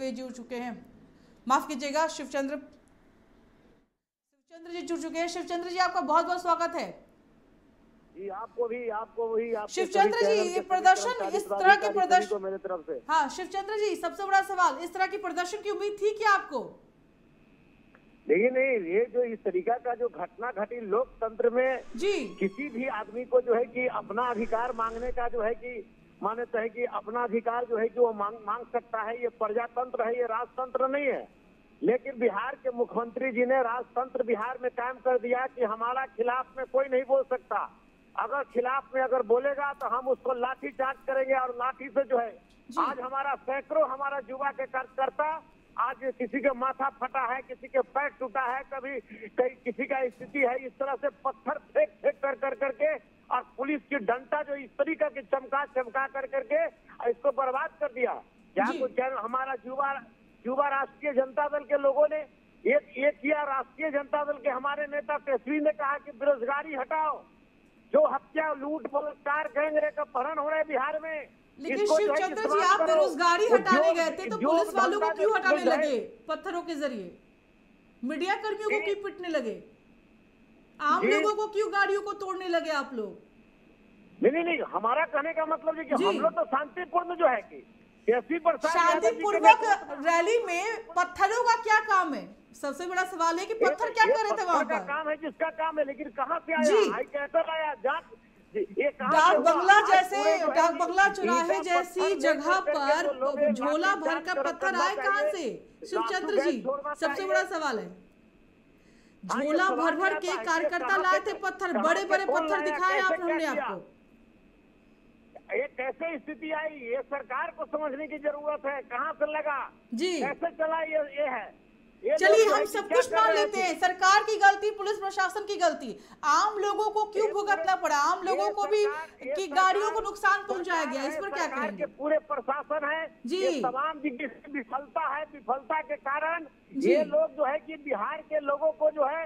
दवे जुड़ चुके हैं। माफ़ कीजिएगा शिवचंद्र। शिवचंद्र जी जुड़ चुके हैं। शिवचंद्र जी आपका बहुत बहुत स्वागत है। जी आपको भी आपको भी आपके शिवचंद्र जी, ये प्रदर्शन, इस तरह के प्रदर्शन- मेरे तरफ़ से। हाँ शिवचंद्र जी सबसे बड़ा सवाल इस तरह की प्रदर्शन की उम्मीद थी क्या आपको? नहीं नहीं ये जो इस तरीका का जो घटना घटी लोकतंत्र में जी। किसी भी आदमी को जो है कि अपना अधिकार मांगने का जो है कि मान्यता है कि अपना अधिकार जो है कि वो मांग मांग सकता है ये प्रजातंत्र है ये राजतंत्र नहीं है। लेकिन बिहार के मुख्यमंत्री जी ने राजतंत्र बिहार में कायम कर दिया कि हमारा खिलाफ में कोई नहीं बोल सकता। अगर खिलाफ में अगर बोलेगा तो हम उसको लाठी चार्ज करेंगे और लाठी से जो है आज हमारा सैकड़ों हमारा युवा के कार्यकर्ता आज किसी के माथा फटा है किसी के पैर टूटा है कभी कहीं किसी का स्थिति है इस तरह से पत्थर फेंक फेंक कर कर करके और पुलिस की डंटा जो इस तरीका की चमका चमका कर करके इसको बर्बाद कर दिया। क्या जी। कुछ हमारा युवा युवा राष्ट्रीय जनता दल के लोगों ने एक एक किया। राष्ट्रीय जनता दल के हमारे नेता तेजस्वी ने कहा कि बेरोजगारी हटाओ। जो हत्या लूट बलात्कार गैंगरेप का अपहरण हो रहे हैं बिहार में लेकिन शिवचंद्र जी आप बेरोजगारी हटाने गए थे तो पुलिस वालों को क्यों हटाने लगे? पत्थरों के ज़रिए। मीडिया कर्मियों को क्यों पिटने लगे? आम जी। लोगों को क्यों गाड़ियों को तोड़ने लगे आप लोग? नहीं नहीं नहीं हमारा कहने का मतलब है कि हम लोग तो शांतिपूर्ण जो है कि शांतिपूर्वक रैली में पत्थरों का क्या काम है? सबसे बड़ा सवाल है कि पत्थर क्या कर रहे थे वहाँ का पर? काम है जिसका काम है लेकिन कहाँ से। आया? कैसे आया जाँच डाक बंगला जैसे पूरे डाक बंगला चौराहे जैसी जगह पर लोग एक झोला भर का पत्थर आए कहाँ से? चाहिए। शिवचंद्र लाठू जी सबसे बड़ा सवाल है। झोला भर भर के कार्यकर्ता लाए थे पत्थर बड़े बड़े पत्थर दिखाए कैसे आप हमने आपको ये कैसे स्थिति आई? ये सरकार को समझने की ज़रूरत है। कहाँ से लगा? जी। कैसे चला ये ये है? चलिए हम सब कुछ मान लेते? हैं सरकार की गलती पुलिस प्रशासन की गलती। आम लोगों को क्यों भुगतना पड़ा? आम लोगों को भी की गाड़ियों को नुकसान पहुँचाया गया इस पर क्या कहेंगे? पूरे प्रशासन है। जी। तमाम विफलता है विफलता के कारण ये लोग जो है कि बिहार के लोगों को जो है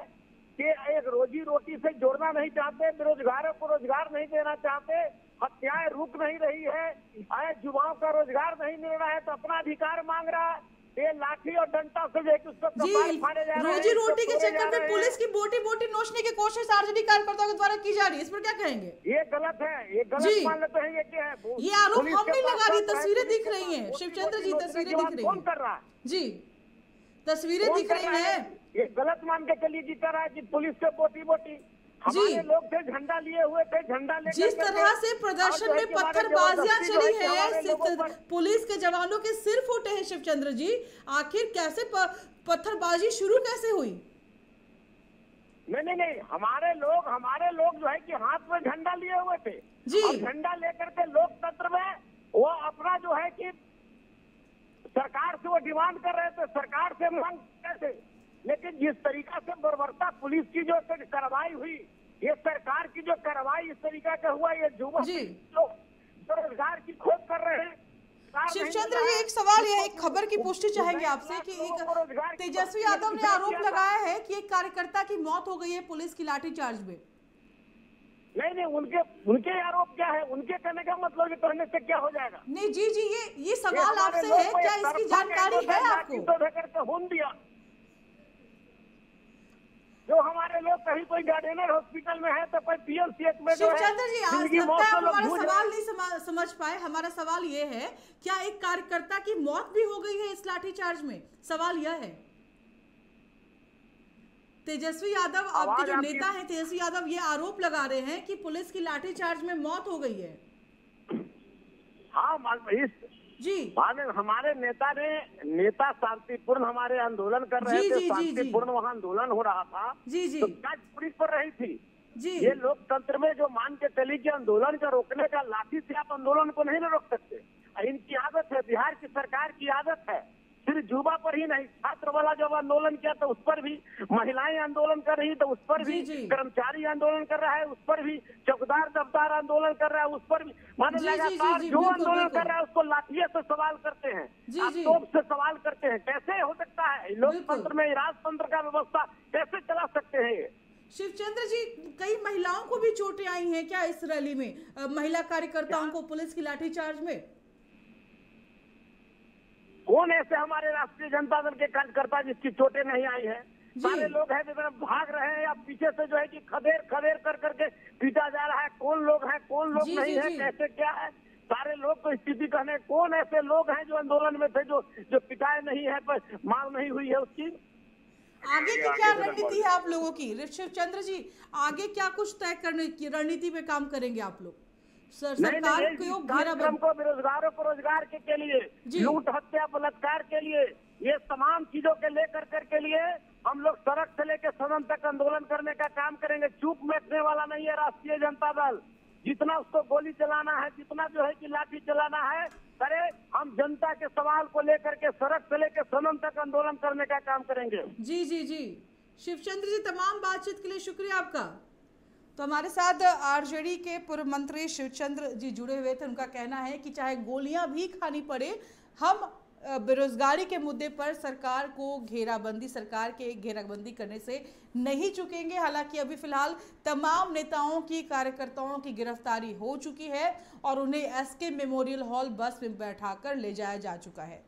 कि एक रोजी रोटी से जोड़ना नहीं चाहते बेरोजगारों को रोज़गार नहीं देना चाहते हत्याएँ रुक नहीं रही है आए युवाओं का रोज़गार नहीं मिल रहा है तो अपना अधिकार मांग रहा है। ये लाठी और डंडा से जो कि उसको कपाल फाड़े जा रहे हैं, रोजी रोटी के चक्कर में पुलिस की बोटी बोटी नोचने की कोशिश आरजेडी कार्यकर्ताओं के द्वारा की जा रही है। इस पर क्या कहेंगे? ये गलत है ये गलत मान लेते हैं ये क्या है? ये आरोप हम नहीं लगा रही, तस्वीरें दिख रही है। शिवचंद्र जी, तस्वीरें दिख रही कौन कर रहा है? जी। तस्वीरें दिख रही है? ये गलत मान के चलिए जी कर रहा है कि पुलिस के बोटी बोटी। हमारे लोग थे झंडा लिए हुए थे झंडा लेकर जिस तरह से प्रदर्शन जो में पत्थरबाजियाँ चली है पुलिस के जवानों के सिर फूटे हैं शिवचंद्र जी। आखिर कैसे पत्थरबाजी शुरू कैसे हुई? नहीं नहीं नहीं हमारे लोग हमारे लोग जो है कि हाथ में झंडा लिए हुए थे। जी। झंडा लेकर के लोकतंत्र में वो अपना जो है कि सरकार से वो डिमांड कर रहे थे सरकार से मांग कर रहे थे। लेकिन जिस तरीका से बर्बरता पुलिस की जो कार्रवाई हुई ये सरकार की जो कार्रवाई इस तरीका का हुआ ये युवक जी। लोग रोज़गार की खोज कर रहे हैं शिवचंद्र जी एक सवाल यह एक खबर की पुष्टि चाहेंगे आपसे कि एक तेजस्वी यादव ने आरोप लगाया है कि एक कार्यकर्ता की मौत हो गई है पुलिस की लाठीचार्ज में। नहीं नहीं उनके उनके आरोप क्या है? उनके कहने का मतलब ये कहने से क्या हो जाएगा? नहीं जी जी ये ये सवाल आपसे है क्या इसकी जानकारी है आपको? लाठी तो देकर के खून दिया। जो हमारे लोग कहीं कोई गार्डनर हॉस्पिटल में है तो कोई पीएमसीएच में जो है जी आज लगता है हमारा सवाल नहीं समझ पाए। हमारा सवाल ये है क्या एक कार्यकर्ता की मौत भी हो गई है इस लाठीचार्ज में? सवाल यह है। तेजस्वी यादव आपके जो नेता हैं तेजस्वी यादव ये आरोप लगा रहे हैं कि पुलिस की लाठीचार्ज में मौत हो गई है। हाँ इस जी। माने हमारे नेता ने नेता शांतिपूर्ण हमारे आंदोलन कर रहे जी, थे। शांतिपूर्ण वहाँ आंदोलन हो रहा था। जी जी। तो क्या पुलिस पर रही थी? जी। ये लोकतंत्र में जो मान के चली की आंदोलन का रोकने का लाठी से आप आंदोलन को नहीं ना रोक सकते। इनकी आदत है बिहार की सरकार की आदत है। सिर्फ़ युवा पर ही नहीं छात्र वाला जब आंदोलन किया तो उस पर भी महिलाएँ आंदोलन कर रही तो उस पर भी। कर्मचारी आंदोलन कर रहा है उस पर भी चौकदार दफ्तार आंदोलन कर रहा है उस पर भी। माने लगातार जो आंदोलन। कर रहा है उसको लाठिये से सवाल करते हैं आप तोप से सवाल करते हैं कैसे हो सकता है? लोकतंत्र में राजतंत्र का व्यवस्था कैसे चला सकते हैं शिवचंद्र जी कई महिलाओं को भी चोटें आई हैं क्या इस रैली में? महिला कार्यकर्ताओं को पुलिस की लाठीचार्ज में? कौन ऐसे हमारे राष्ट्रीय जनता दल के कार्यकर्ता जिसकी चोटें नहीं आई है? सारे लोग हैं जो भाग रहे हैं या पीछे से जो है कि खदेर खदेर कर करके पीटा जा रहा है। कौन लोग हैं कौन लोग जी, नहीं जी, है जी। कैसे क्या है? सारे लोग को स्थिति कहने कौन ऐसे लोग हैं जो आंदोलन में थे जो जो पिटाए नहीं है पर मांग नहीं हुई है उसकी? आगे की क्या रणनीति है आप लोगों की? शिव चंद्र जी आगे क्या कुछ तय करने की रणनीति पे काम करेंगे आप लोग? सर सरकार नहीं, को इस घेरा कार्यक्रम को बेरोजगारों को रोज़गार के, के लिए। लूट हत्या बलात्कार के लिए ये तमाम चीज़ों के लेकर कर के लिए हम लोग सड़क से लेकर सदन तक आंदोलन करने का काम करेंगे। चूप बैठने वाला नहीं है राष्ट्रीय जनता दल। जितना उसको गोली चलाना है जितना जो है कि लाठी चलाना है करे हम जनता के सवाल को लेकर के सड़क से लेकर सदन तक आंदोलन करने का काम करेंगे। जी जी जी। शिवचंद्र जी तमाम बातचीत के लिए शुक्रिया आपका। तो हमारे साथ आरजेडी के पूर्व मंत्री शिवचंद्र जी जुड़े हुए थे। उनका कहना है कि चाहे गोलियाँ भी खानी पड़े, हम बेरोजगारी के मुद्दे पर सरकार को घेराबंदी, सरकार के घेराबंदी करने से नहीं चुकेंगे। हालाँकि अभी फ़िलहाल तमाम नेताओं की, कार्यकर्ताओं की गिरफ्तारी हो चुकी है और उन्हें एसके मेमोरियल हॉल बस में बैठाकर ले जाया जा चुका है।